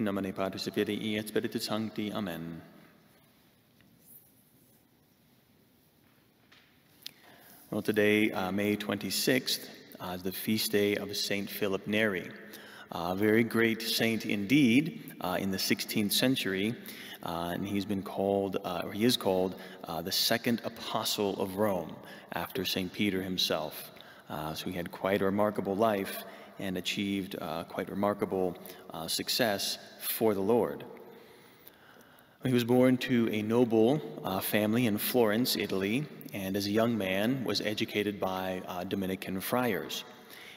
In nomine Patris et Filii et Spiritus Sancti. Amen. Well, today, uh, May 26th, uh, is the feast day of Saint Philip Neri. A very great saint indeed uh, in the 16th century, uh, and he's been called, uh, or he is called, uh, the second apostle of Rome after St. Peter himself. so he had quite a remarkable life and achieved quite remarkable success for the Lord. He was born to a noble uh, family in Florence, Italy, and as a young man was educated by uh, Dominican friars.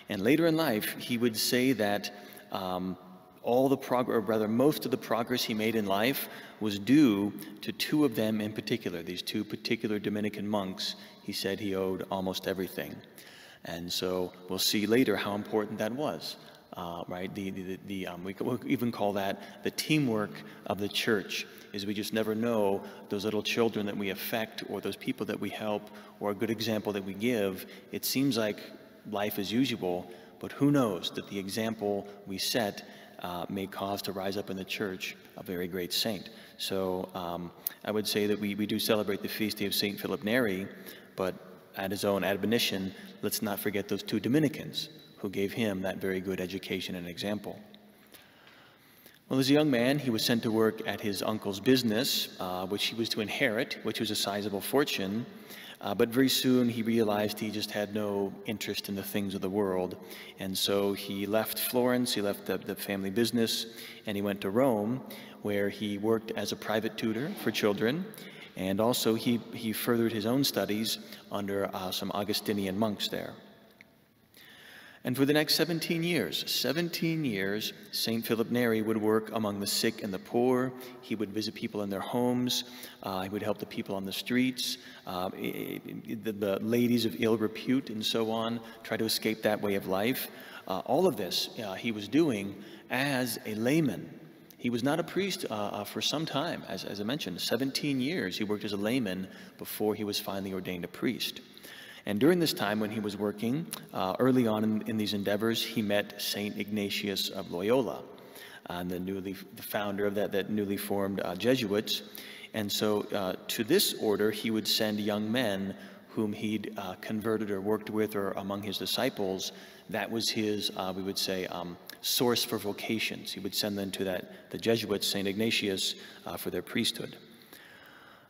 And later in life, he would say that um, all the progress, or rather most of the progress he made in life was due to two of them in particular, these two particular Dominican monks. He said he owed almost everything. And so we'll see later how important that was uh, right? The, the, the um, we we'll even call that the teamwork of the church is we just never know those little children that we affect or those people that we help or a good example that we give. It seems like life as usual, but who knows that the example we set uh, may cause to rise up in the church a very great saint. So um, I would say that we, we do celebrate the feast day of St. Philip Neri, but at his own admonition, let's not forget those two Dominicans who gave him that very good education and example. Well, as a young man, he was sent to work at his uncle's business, uh, which he was to inherit, which was a sizable fortune. Uh, but very soon he realized he just had no interest in the things of the world. And so he left Florence, he left the, the family business, and he went to Rome, where he worked as a private tutor for children. And also he, he furthered his own studies under uh, some Augustinian monks there. And for the next 17 years, 17 years, St. Philip Neri would work among the sick and the poor. He would visit people in their homes. Uh, he would help the people on the streets, uh, the, the, ladies of ill repute, and so on, try to escape that way of life. Uh, all of this uh, he was doing as a layman. He was not a priest uh, uh, for some time, as, as I mentioned, 17 years he worked as a layman before he was finally ordained a priest. And during this time when he was working, uh, early on in, in, these endeavors, he met St. Ignatius of Loyola, uh, the, newly, the founder of that, that newly formed uh, Jesuits. And so uh, to this order, he would send young men whom he'd uh, converted or worked with or among his disciples. That was his, uh, we would say, um, source for vocations. He would send them to that, the Jesuits, St. Ignatius, for their priesthood.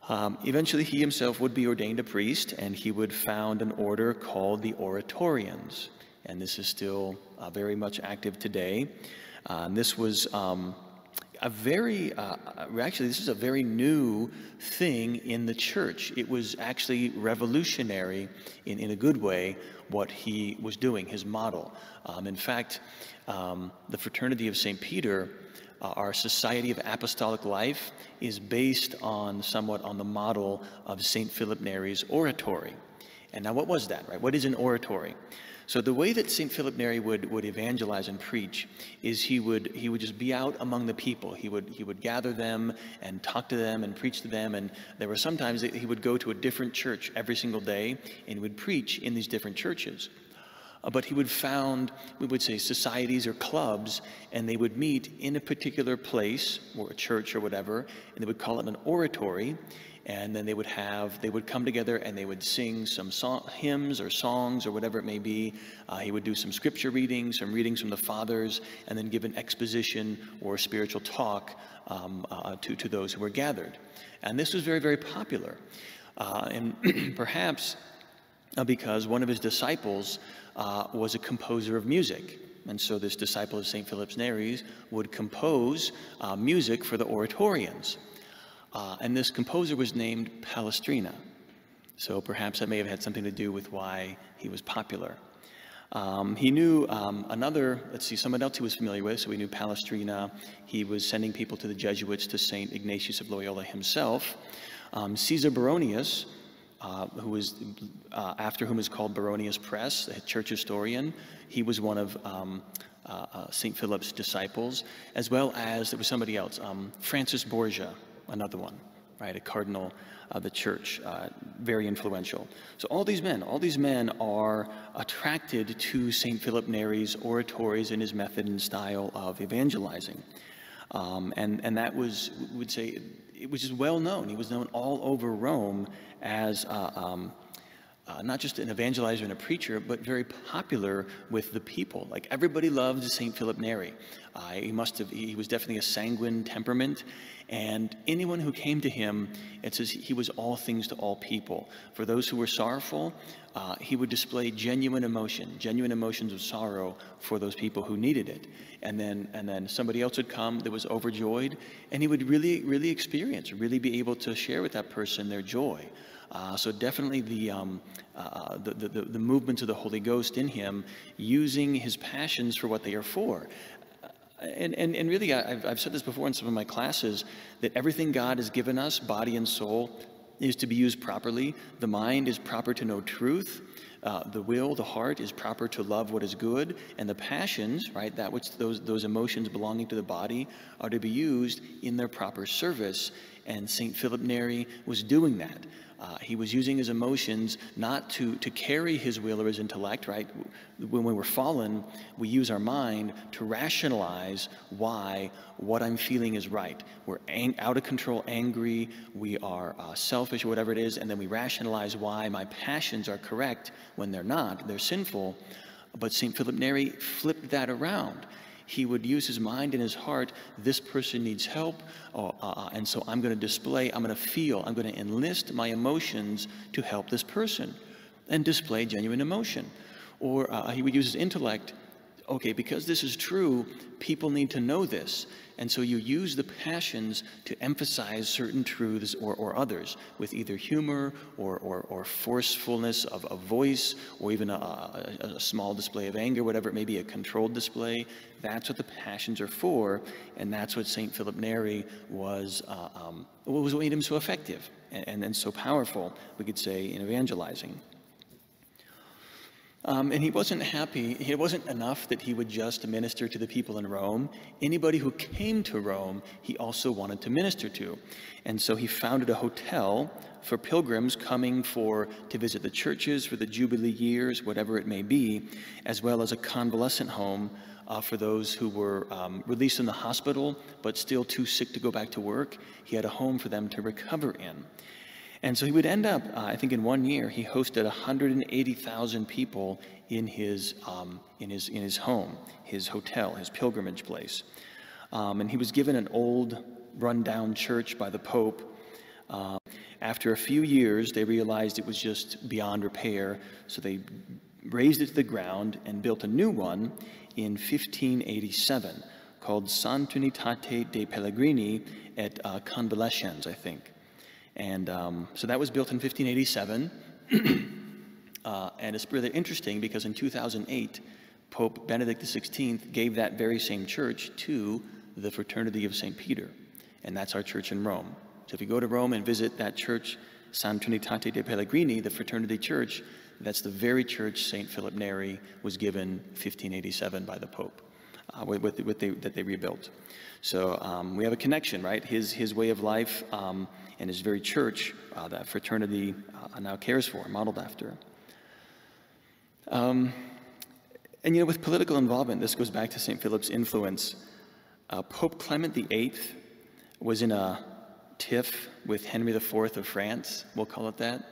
Um, eventually, he himself would be ordained a priest, and he would found an order called the Oratorians. And this is still uh, very much active today. Uh, and this was um, a very, uh, uh, actually, this is a very new thing in the church. It was actually revolutionary in, in a good way what he was doing, his model. Um, in fact, um, the Fraternity of St. Peter uh, our Society of Apostolic Life is based on somewhat on the model of St. Philip Neri's oratory. And now, what was that, right? What is an oratory? So the way that St. Philip Neri would, would evangelize and preach is he would, he would just be out among the people. He would, he would gather them and talk to them and preach to them. And there were sometimes that he would go to a different church every single day and would preach in these different churches. Uh, but he would found, we would say, societies or clubs, and they would meet in a particular place, or a church or whatever, and they would call it an oratory, and then they would have, they would come together and they would sing some song, hymns or songs or whatever it may be. Uh, he would do some scripture readings, some readings from the fathers, and then give an exposition or spiritual talk um, uh, to, to those who were gathered. And this was very, very popular. Uh, and perhaps uh, because one of his disciples uh, was a composer of music. And so this disciple of St. Philip Neri's would compose uh, music for the oratorians. Uh, and this composer was named Palestrina. So perhaps that may have had something to do with why he was popular. Um, he knew um, another, let's see, someone else he was familiar with, so he knew Palestrina. He was sending people to the Jesuits, to St. Ignatius of Loyola himself. Um, Caesar Baronius uh, who was, uh, after whom is called Baronius Press, a church historian. He was one of um, uh, uh St. Philip's disciples, as well as there was somebody else, um, Francis Borgia, another one, right, a cardinal of the church, uh, very influential. So all these men, all these men are attracted to St. Philip Neri's oratories and his method and style of evangelizing. Um, and, and that was, would say, it was just well known. He was known all over Rome as uh, um, uh, not just an evangelizer and a preacher, but very popular with the people. Like everybody loved Saint Philip Neri. Uh, he must have. He was definitely a sanguine temperament, and anyone who came to him, it says he was all things to all people. For those who were sorrowful, uh, he would display genuine emotion, genuine emotions of sorrow for those people who needed it. And then, and then somebody else would come that was overjoyed, and he would really, really experience, really be able to share with that person their joy. Uh, so definitely the, um, uh, the, the, the movements of the Holy Ghost in him, using his passions for what they are for. Uh, and, and, and really, I've, I've said this before in some of my classes, that everything God has given us, body and soul, is to be used properly. The mind is proper to know truth. Uh, the will, the heart is proper to love what is good, and the passions, right, that which those those emotions belonging to the body, are to be used in their proper service. And Saint Philip Neri was doing that. Uh, he was using his emotions not to, to carry his will or his intellect, right? When we were fallen, we use our mind to rationalize why what I'm feeling is right. We're out of control, angry, we are uh, selfish, or whatever it is, and then we rationalize why my passions are correct when they're not. They're sinful. But St. Philip Neri flipped that around he would use his mind and his heart. This person needs help, uh, uh, and so I'm going to display, I'm going to feel, I'm going to enlist my emotions to help this person and display genuine emotion. Or uh, he would use his intellect. Okay, because this is true, people need to know this. And so you use the passions to emphasize certain truths or, or others with either humor or, or, or forcefulness of a voice or even a, a, a, small display of anger, whatever it may be, a controlled display. That's what the passions are for, and that's what St. Philip Neri was, uh, um, what was made him so effective and, and, and so powerful, we could say, in evangelizing. Um, and he wasn't happy. It wasn't enough that he would just minister to the people in Rome. Anybody who came to Rome, he also wanted to minister to. And so he founded a hotel for pilgrims coming for to visit the churches for the Jubilee years, whatever it may be, as well as a convalescent home uh, for those who were um, released in the hospital but still too sick to go back to work. He had a home for them to recover in. And so he would end up, uh, I think in one year, he hosted 180,000 people in his, um, in, his, in his home, his hotel, his pilgrimage place. Um, and he was given an old, run-down church by the Pope. Uh, after a few years, they realized it was just beyond repair, so they razed it to the ground and built a new one in 1587 called Santa Trinità dei Pellegrini at uh, Convalescenti, I think. And um, so that was built in 1587. uh, and it's really interesting because in 2008, Pope Benedict XVI gave that very same church to the Fraternity of St. Peter. And that's our church in Rome. So if you go to Rome and visit that church, Santa Trinità dei Pellegrini, the Fraternity Church, that's the very church St. Philip Neri was given 1587 by the Pope, uh, with, with, with that they rebuilt. So um, we have a connection, right? His, his way of life um, and his very church uh, that fraternity uh, now cares for, modeled after. Um, and you know, with political involvement, this goes back to St. Philip's influence. Uh, Pope Clement VIII was in a tiff with Henry IV of France, we'll call it that.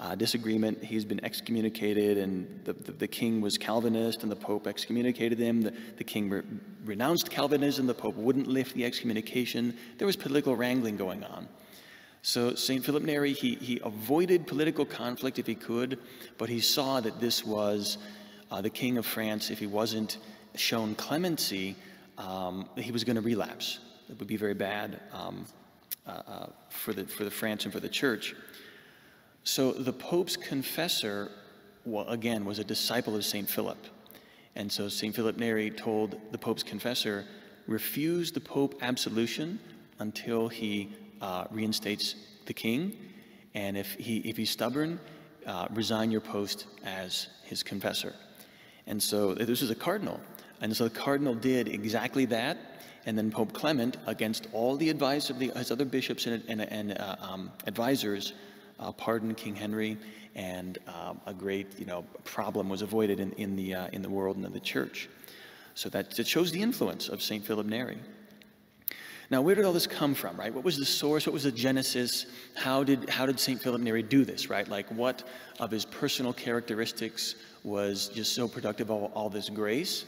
Uh, disagreement. He's been excommunicated, and the, the, the, king was Calvinist, and the Pope excommunicated him. The, the king re renounced Calvinism, the Pope wouldn't lift the excommunication. There was political wrangling going on. So St. Philip Neri, he, he avoided political conflict if he could, but he saw that this was uh, the King of France. If he wasn't shown clemency, um, he was going to relapse. It would be very bad um, uh, uh, for, the, for the France and for the church. So the Pope's confessor, well, again, was a disciple of St. Philip. And so St. Philip Neri told the Pope's confessor, refuse the Pope absolution until he uh, reinstates the king, and if, he, if he's stubborn, uh, resign your post as his confessor. And so this is a cardinal. And so the cardinal did exactly that. And then Pope Clement, against all the advice of the, his other bishops and, and, and uh, um, advisors, uh, pardoned King Henry, and um, a great you know, problem was avoided in, in, the, uh, in the world and in the church. So that, that shows the influence of St. Philip Neri. Now, where did all this come from, right? What was the source? What was the genesis? How did, how did St. Philip Neri do this, right? Like, what of his personal characteristics was just so productive of all this grace?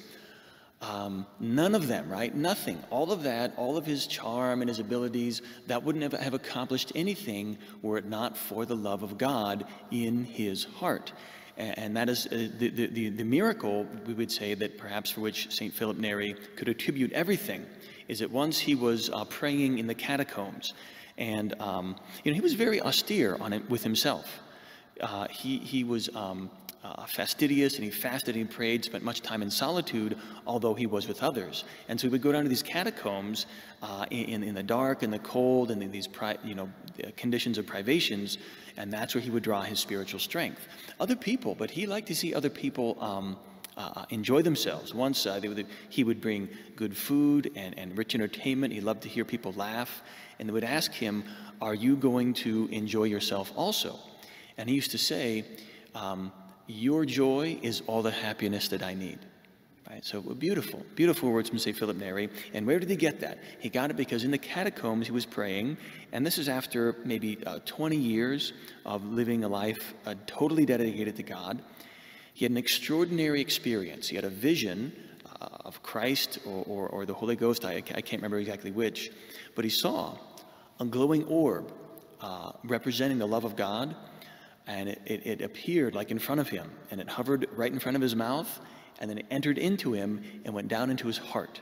Um, none of them, right? Nothing. All of that, all of his charm and his abilities, that wouldn't have, accomplished anything were it not for the love of God in his heart. And, and that is uh, the, the, the, miracle, we would say, that perhaps for which St. Philip Neri could attribute everything, is that once he was uh, praying in the catacombs, and um, you know, he was very austere on it with himself. Uh, he, he was um, uh, fastidious and he fasted and he prayed, spent much time in solitude, although he was with others. And so he would go down to these catacombs uh, in, in the dark and the cold and in these you know, conditions of privations, and that's where he would draw his spiritual strength. Other people, but he liked to see other people. Um, uh, enjoy themselves. Once uh, would, he would bring good food and, and rich entertainment. He loved to hear people laugh. And they would ask him, Are you going to enjoy yourself also? And he used to say, um, your joy is all the happiness that I need. Right? So beautiful, beautiful words from St. Philip Neri. And where did he get that? He got it because in the catacombs he was praying, and this is after maybe uh, 20 years of living a life uh, totally dedicated to God. He had an extraordinary experience. He had a vision uh, of Christ or, or, or, the Holy Ghost, I, I, can't remember exactly which, but he saw a glowing orb uh, representing the love of God and it, it, it, appeared like in front of him, and it hovered right in front of his mouth, and then it entered into him and went down into his heart.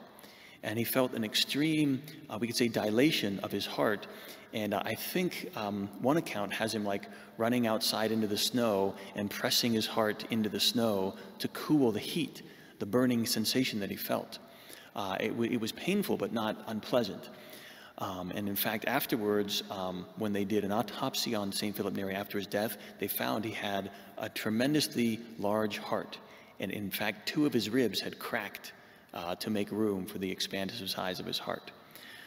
And he felt an extreme, uh, we could say, dilation of his heart. And uh, I think um, one account has him like running outside into the snow and pressing his heart into the snow to cool the heat, the burning sensation that he felt. Uh, it, it was painful, but not unpleasant. Um, and in fact, afterwards, um, when they did an autopsy on St. Philip Neri after his death, they found he had a tremendously large heart. And in fact, two of his ribs had cracked uh, to make room for the expansive size of his heart.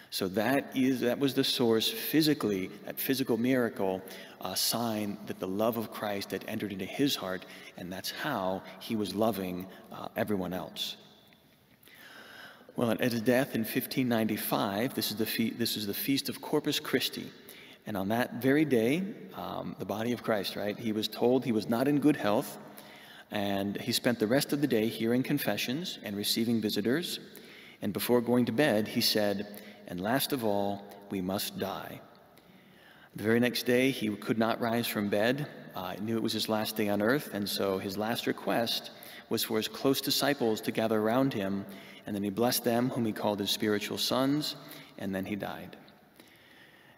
So that is that was the source physically, that physical miracle, a sign that the love of Christ had entered into his heart, and that's how he was loving uh, everyone else. Well, at his death in 1595, this is the, fe- this is the feast of Corpus Christi. And on that very day, um, the body of Christ, right, he was told he was not in good health. And he spent the rest of the day hearing confessions and receiving visitors. And before going to bed, he said, And last of all, we must die. The very next day, he could not rise from bed. Uh, knew it was his last day on earth. And so his last request was for his close disciples to gather around him and then he blessed them, whom he called his spiritual sons, and then he died.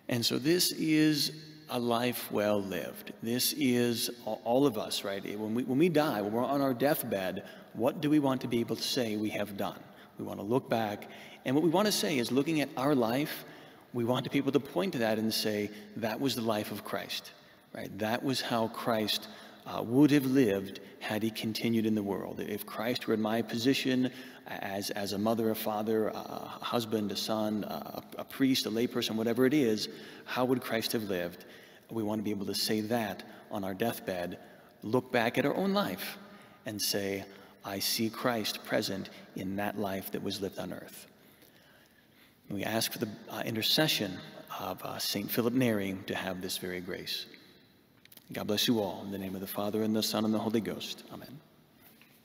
And so this is a life well lived. This is all of us, right? When we, when we die, when we're on our deathbed, what do we want to be able to say we have done? We want to look back. And what we want to say is looking at our life, we want to people to point to that and say, that was the life of Christ, right? That was how Christ uh, would have lived had he continued in the world. If Christ were in my position as, as a mother, a father, a husband, a son, a, a priest, a layperson, whatever it is, how would Christ have lived? We want to be able to say that on our deathbed, look back at our own life and say, I see Christ present in that life that was lived on earth. We ask for the uh, intercession of uh, St. Philip Neri to have this very grace. God bless you all. In the name of the Father, and the Son, and the Holy Ghost. Amen.